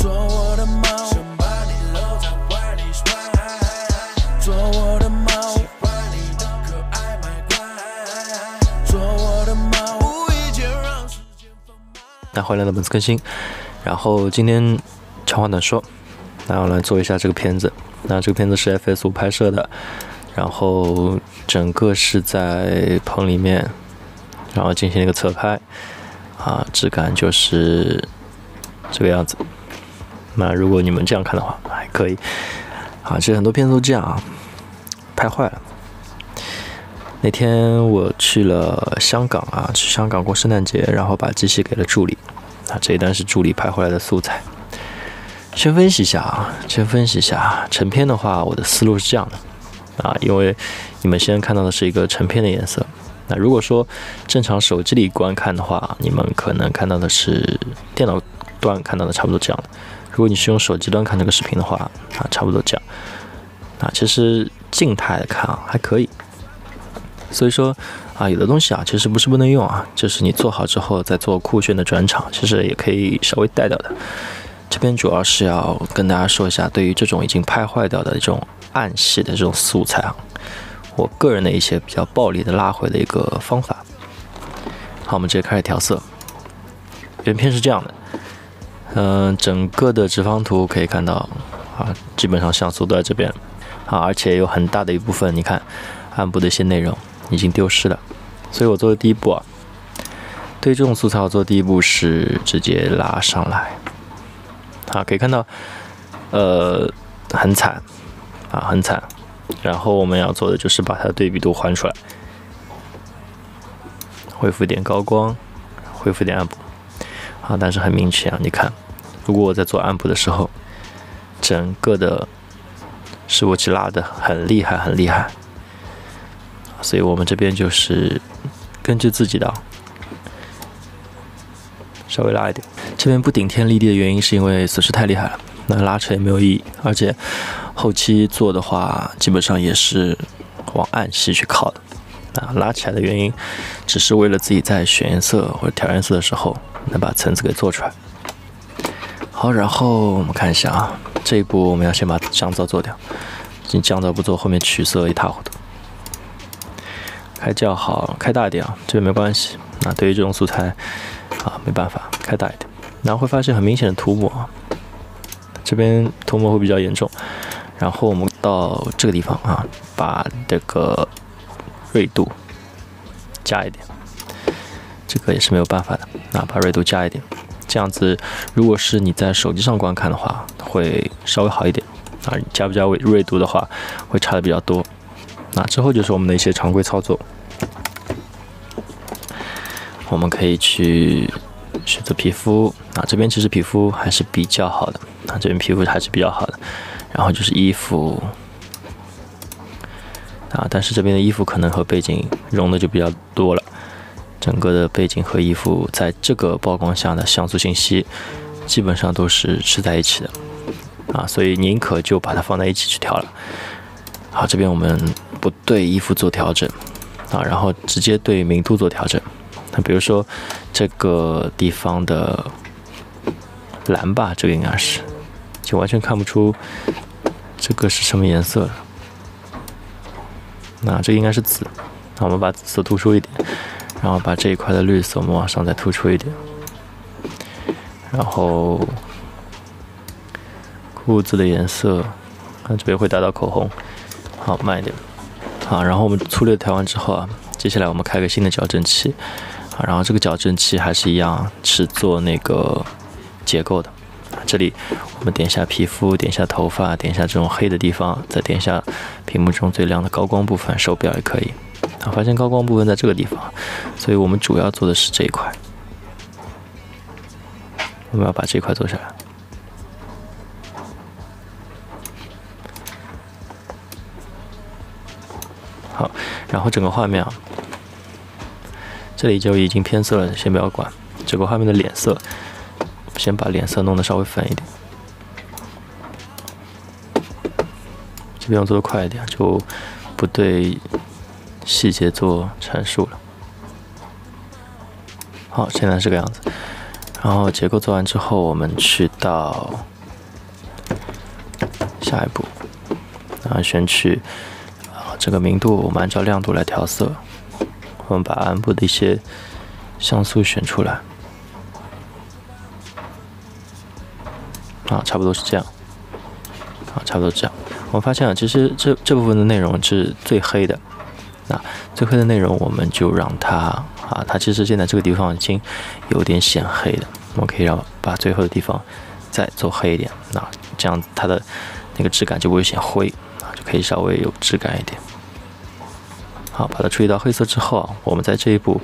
做我的猫，想把你搂在怀里。做我的猫，喜欢你的可爱卖乖。做我的猫，无意间让时间放慢。那回来的本次更新，然后今天长话短说，那我来做一下这个片子。那这个片子是 FS 五拍摄的，然后整个是在棚里面，然后进行了一个侧拍，啊，质感就是这个样子。那如果你们这样看的话，还可以。啊，其实很多片子都这样啊，拍坏了。那天我去了香港啊，去香港过圣诞节，然后把机器给了助理。啊，这一段是助理拍回来的素材。先分析一下啊，先分析一下成片的话，我的思路是这样的啊，因为你们现在看到的是一个成片的颜色。那如果说正常手机里观看的话，你们可能看到的是电脑端看到的差不多这样。如果你是用手机端看这个视频的话啊，差不多这样。啊，其实静态的看啊还可以。所以说啊，有的东西啊，其实不是不能用啊，就是你做好之后再做酷炫的转场，其实也可以稍微带掉的。这边主要是要跟大家说一下，对于这种已经拍坏掉的这种暗系的这种素材啊，我个人的一些比较暴力的拉回的一个方法。好，我们直接开始调色。原片是这样的，嗯、整个的直方图可以看到啊，基本上像素都在这边啊，而且有很大的一部分，你看暗部的一些内容已经丢失了。所以我做的第一步啊，对这种素材，我做的第一步是直接拉上来。啊，可以看到，呃，很惨，啊，很惨。然后我们要做的就是把它的对比度还出来，恢复一点高光，恢复一点暗部。啊，但是很明显啊，你看，如果我在做暗部的时候，整个的示波器拉的很厉害，很厉害。所以我们这边就是根据自己的，稍微拉一点。这边不顶天立地的原因是因为损失太厉害了，那拉扯也没有意义，而且后期做的话，基本上也是往暗系去靠的。啊，拉起来的原因，只是为了自己在选颜色或者调颜色的时候，能把层次给做出来。好，然后我们看一下啊，这一步我们要先把降噪做掉，你降噪不做，后面取色一塌糊涂。开较好，开大一点啊，这边没关系。那对于这种素材啊，没办法，开大一点。然后会发现很明显的涂抹，这边涂抹会比较严重。然后我们到这个地方啊，把这个锐度加一点，这个也是没有办法的。那把锐度加一点，这样子，如果是你在手机上观看的话，会稍微好一点啊。加不加锐锐度的话，会差的比较多。那之后就是我们的一些常规操作，我们可以去选择皮肤啊，这边其实皮肤还是比较好的啊，这边皮肤还是比较好的。然后就是衣服啊，但是这边的衣服可能和背景融的就比较多了，整个的背景和衣服在这个曝光下的像素信息基本上都是吃在一起的啊，所以宁可就把它放在一起去调了。好，这边我们不对衣服做调整啊，然后直接对明度做调整。那比如说这个地方的蓝吧，这个应该是就完全看不出这个是什么颜色了。那这应该是紫，那我们把紫色突出一点，然后把这一块的绿色我们往上再突出一点，然后裤子的颜色，看这边会带到口红。好，慢一点。好，然后我们粗略调完之后啊，接下来我们开个新的矫正器。啊，然后这个矫正器还是一样是做那个结构的。这里我们点一下皮肤，点一下头发，点一下这种黑的地方，再点一下屏幕中最亮的高光部分，手表也可以。啊，发现高光部分在这个地方，所以我们主要做的是这一块。我们要把这一块做下来。好，然后整个画面啊，这里就已经偏色了，先不要管。整个画面的脸色，先把脸色弄得稍微粉一点。这边要做的快一点，就不对细节做阐述了。好，现在这个样子。然后结构做完之后，我们去到下一步，然后选取啊这个明度，我们按照亮度来调色。我们把暗部的一些像素选出来，啊，差不多是这样，啊，差不多这样。我发现啊，其实这这部分的内容是最黑的，那最黑的内容我们就让它啊，它其实现在这个地方已经有点显黑了，我们可以让把最后的地方再做黑一点，那这样它的那个质感就不会显灰啊，就可以稍微有质感一点。好，把它处理到黑色之后啊，我们在这一步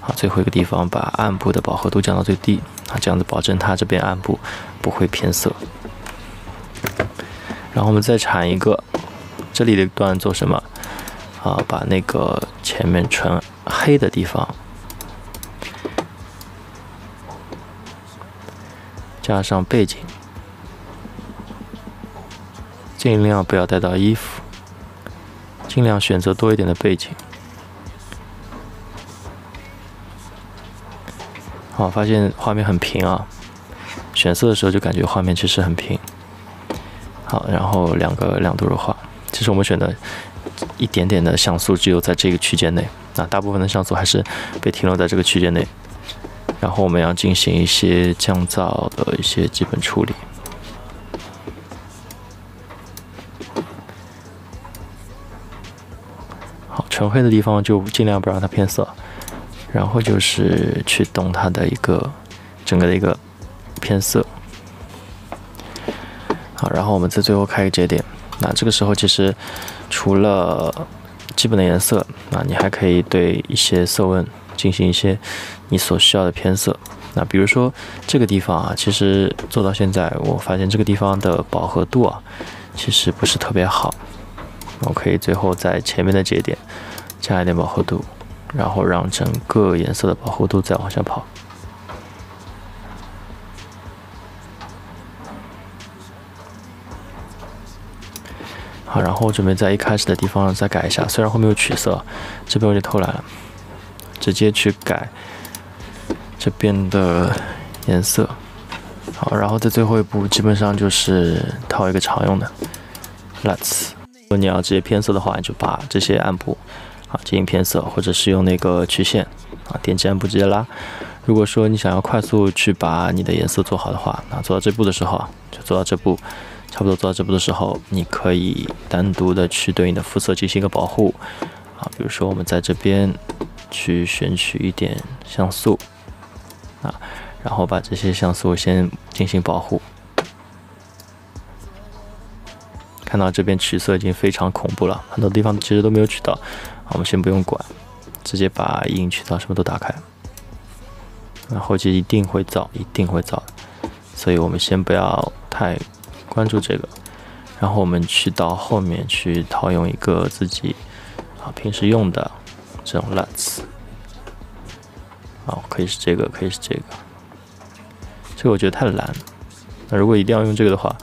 啊最后一个地方把暗部的饱和度降到最低啊，这样子保证它这边暗部不会偏色。然后我们再铲一个这里的一段做什么啊？把那个前面纯黑的地方加上背景，尽量不要带到衣服。尽量选择多一点的背景。好，发现画面很平啊。选色的时候就感觉画面其实很平。好，然后两个亮度弱化，其实我们选的一点点的像素只有在这个区间内，那大部分的像素还是被停留在这个区间内。然后我们要进行一些降噪的一些基本处理。好纯黑的地方就尽量不让它偏色，然后就是去动它的一个整个的一个偏色。好，然后我们在最后开一个节点。那这个时候其实除了基本的颜色，啊你还可以对一些色温进行一些你所需要的偏色。那比如说这个地方啊，其实做到现在，我发现这个地方的饱和度啊，其实不是特别好。我可以最后在前面的节点加一点饱和度，然后让整个颜色的饱和度再往下跑。然后准备在一开始的地方再改一下，虽然后面有取色，这边我就偷懒了，直接去改这边的颜色。好，然后在最后一步基本上就是套一个常用的，Let's。如果你要直接偏色的话，你就把这些暗部啊进行偏色，或者是用那个曲线啊点击暗部直接拉。如果说你想要快速去把你的颜色做好的话，那做到这步的时候啊就做到这步，差不多做到这步的时候，你可以单独的去对你的肤色进行一个保护啊，比如说我们在这边去选取一点像素啊，然后把这些像素先进行保护。看到这边取色已经非常恐怖了，很多地方其实都没有取到。我们先不用管，直接把阴影取到什么都打开。那后期一定会造，一定会造，所以我们先不要太关注这个。然后我们去到后面去套用一个自己啊平时用的这种 LUTs，。啊，可以是这个，可以是这个。这个我觉得太蓝。那如果一定要用这个的话。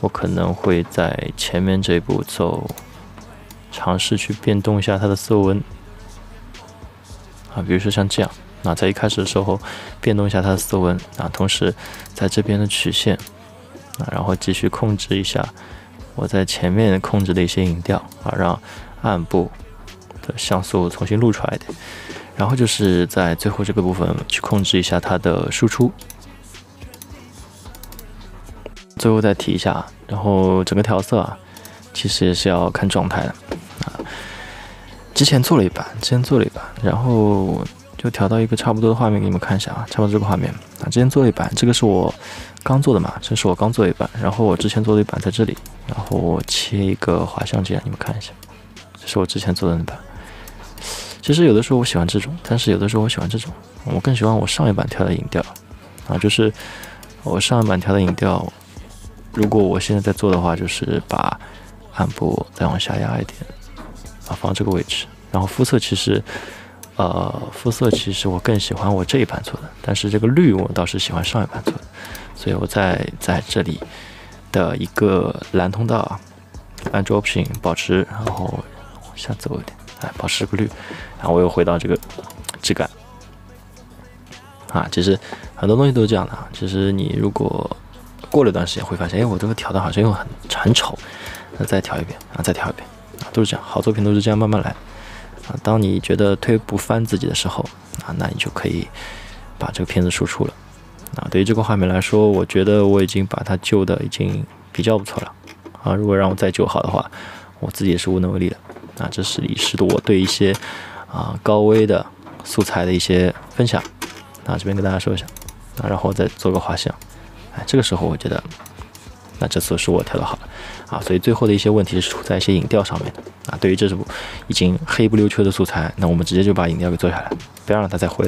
我可能会在前面这一步走，尝试去变动一下它的色温啊，比如说像这样，那在一开始的时候变动一下它的色温啊，同时在这边的曲线啊，然后继续控制一下我在前面控制的一些影调啊，让暗部的像素重新露出来一点，然后就是在最后这个部分去控制一下它的输出。最后再提一下，然后整个调色啊，其实也是要看状态的啊。之前做了一版，之前做了一版，然后就调到一个差不多的画面给你们看一下啊，差不多这个画面啊。之前做了一版，这个是我刚做的嘛，这是我刚做一版，然后我之前做的一版在这里，然后我切一个滑像这样你们看一下，这是我之前做的那版。其实有的时候我喜欢这种，但是有的时候我喜欢这种，我更喜欢我上一版调的影调啊，就是我上一版调的影调。如果我现在在做的话，就是把暗部再往下压一点，啊，放这个位置。然后肤色其实，呃，肤色其实我更喜欢我这一版做的，但是这个绿我倒是喜欢上一版做的，所以我在在这里的一个蓝通道啊，按住 Option 保持，然后往下走一点，哎，保持这个绿，然后我又回到这个质感，啊，其实很多东西都是这样的啊。其实你如果过了一段时间会发现，哎，我这个调的好像又很很丑，那再调一遍啊，再调一遍啊，都是这样。好作品都是这样慢慢来啊。当你觉得推不翻自己的时候啊，那你就可以把这个片子输出了啊。对于这个画面来说，我觉得我已经把它救的已经比较不错了啊。如果让我再救好的话，我自己也是无能为力的啊。这是李师的我对一些啊高危的素材的一些分享。啊，这边跟大家说一下，啊，然后再做个画像，哎，这个时候我觉得，那这次是我调的好了，啊，所以最后的一些问题是出在一些影调上面的，啊，对于这部已经黑不溜秋的素材，那我们直接就把影调给做下来，不要让它再回。